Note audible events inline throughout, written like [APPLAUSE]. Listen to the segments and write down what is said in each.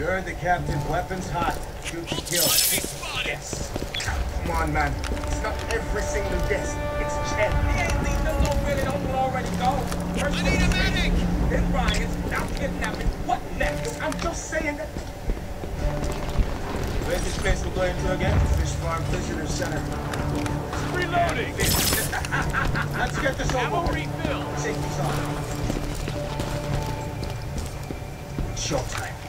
You heard the captain. Weapons hot. Shoot to kill. Yes. Come on, man. It's not every single guest. It's Chen. He ain't leaving us no really don't already go. First I need a medic! Then Ryan's, now kidnapping. What next? I'm just saying that. Where's this place we're going to again? Fish Farm Visitor Center. Reloading. [LAUGHS] Let's get this over Ammo refill. Safety's on. Showtime.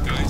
guys.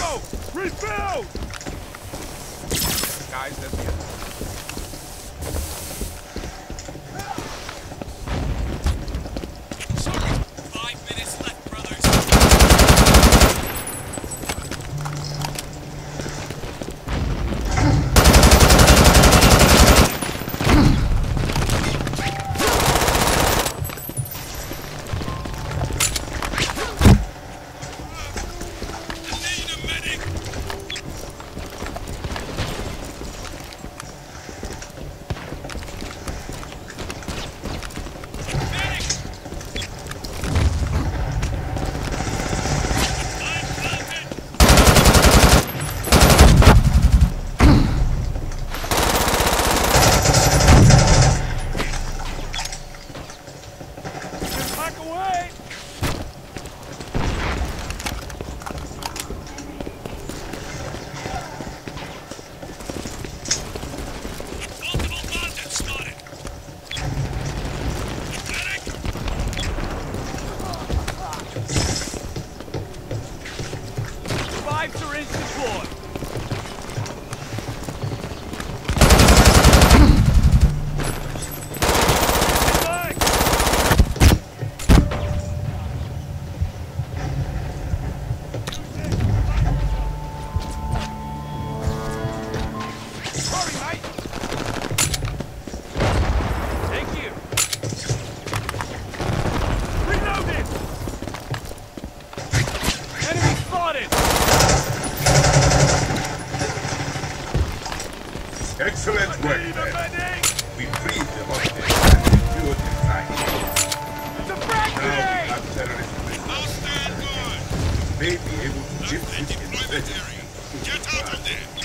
Rebuild! Guys, that's the end. Away! Five syringe deployed. Excellent work, men. We freed the hostage and secured the site. Now we have terrorist prisoners. May be able to That's lift the this deployment insurgency Get out of there!